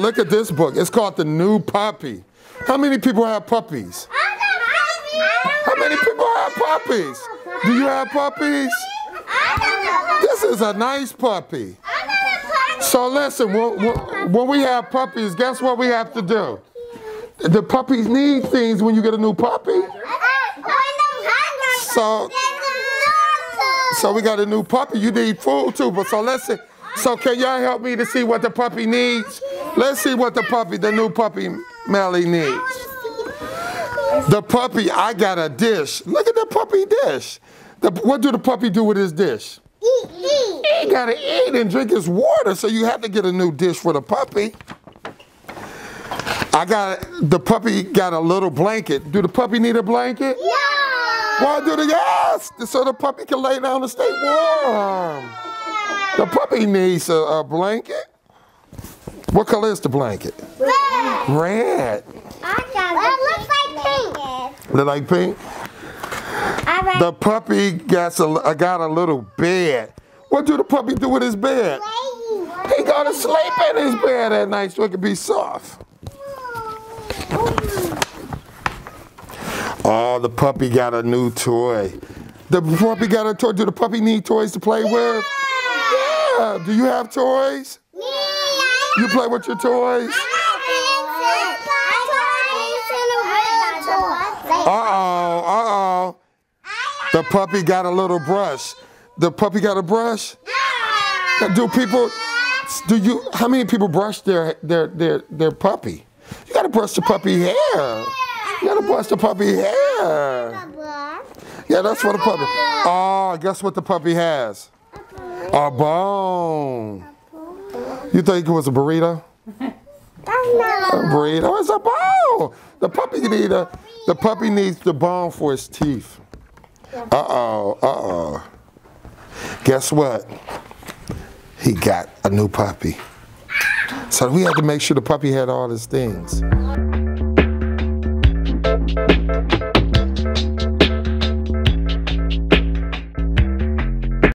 Look at this book. It's called The New Puppy. How many people have puppies? I got you! How many people have puppies? Do you have puppies? This is a nice puppy. I'm not a puppy. So listen, when, when we have puppies, guess what we have to do? The puppies need things when you get a new puppy. So, so we got a new puppy. You need food too. But so listen. So can y'all help me to see what the puppy needs? Let's see what the puppy, the new puppy Melly needs. The puppy, I got a dish. Look at the puppy dish. The, what do the puppy do with his dish? Eat, eat. He gotta eat and drink his water, so you have to get a new dish for the puppy. I got the puppy got a little blanket. Do the puppy need a blanket? Yeah. Why do the yes? So the puppy can lay down and stay warm. The puppy needs a, a blanket. What color is the blanket? Red. Red. It looks like pink. Look like pink? The puppy got a, got a little bed. What do the puppy do with his bed? He go to sleep in his bed at night so it can be soft. Oh, the puppy got a new toy. The puppy got a toy. Do the puppy need toys to play with? Yeah. Do you have toys? You play with your toys? Uh-oh, uh-oh. The puppy got a little brush. The puppy got a brush? Do people, do you, how many people brush their, their, their, their puppy? Gotta brush the puppy hair. You gotta brush the puppy hair. Yeah, that's for the puppy. Oh, guess what the puppy has? A bone. You think it was a burrito? A burrito is a bone. The puppy need a, the puppy needs the bone for his teeth. Uh-oh, uh-oh. Guess what? He got a new puppy. So we had to make sure the puppy had all his things.